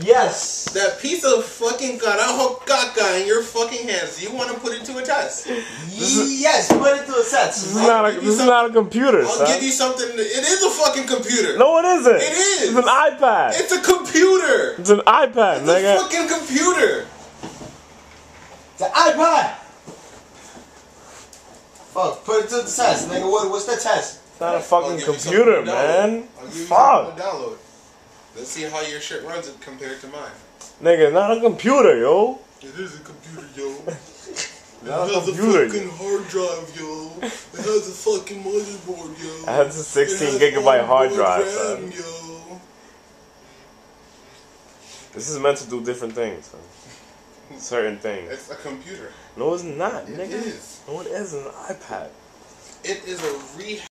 Yes. That piece of fucking carajo caca in your fucking hands. You want to put it to a test? yes. Put it to a test. This is not a, this is not a computer, I'll son. give you something. It is a fucking computer. No, it isn't. It is. It's an iPad. It's a computer. It's an iPad, It's a nigga. fucking computer. It's an iPad. Fuck. Put it to the test, nigga. What, what's the test? It's not a I'll fucking give you something computer, man. I'll Fuck. Something to download. Let's see how your shit runs it compared to mine. Nigga, not a computer, yo. It is a computer, yo. Not it a has computer. a fucking hard drive, yo. It has a fucking motherboard, yo. It has a 16 has gigabyte hard drive, RAM, son. yo. This is meant to do different things, son. Certain things. It's a computer. No, it's not, It nigga. It is. No, it isn't an iPad. It is a re